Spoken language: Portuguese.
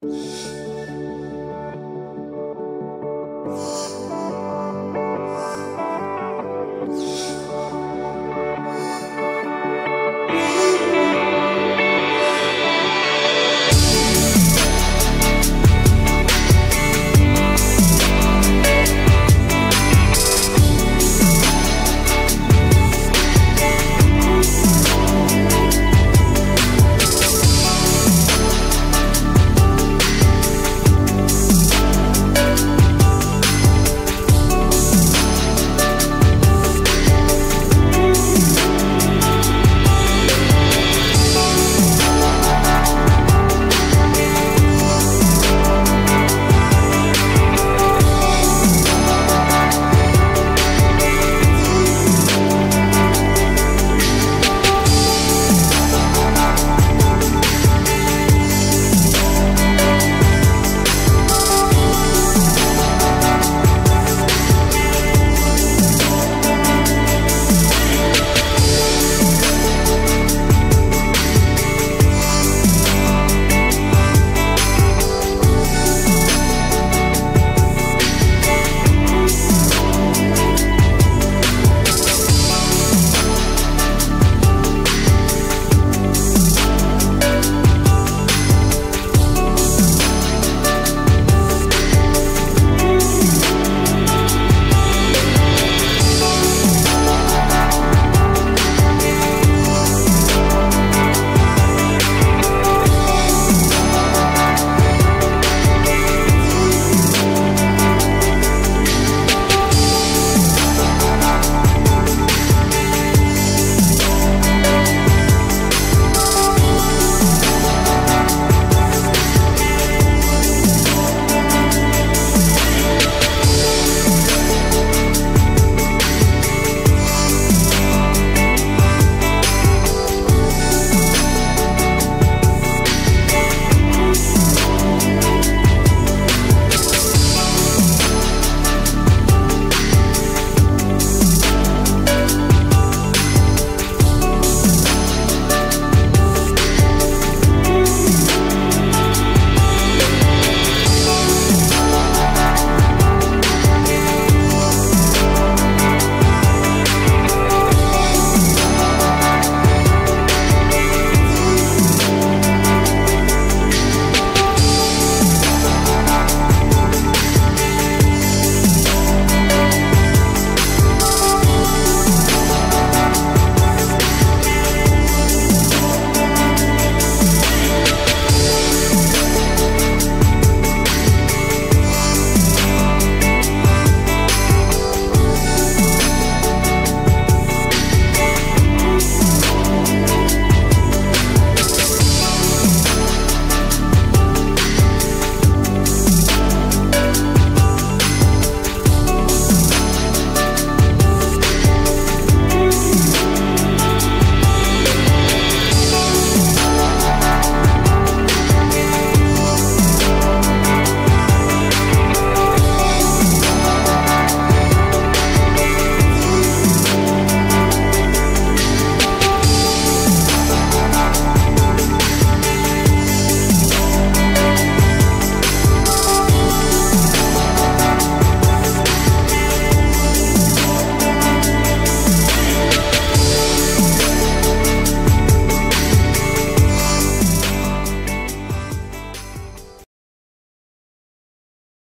Música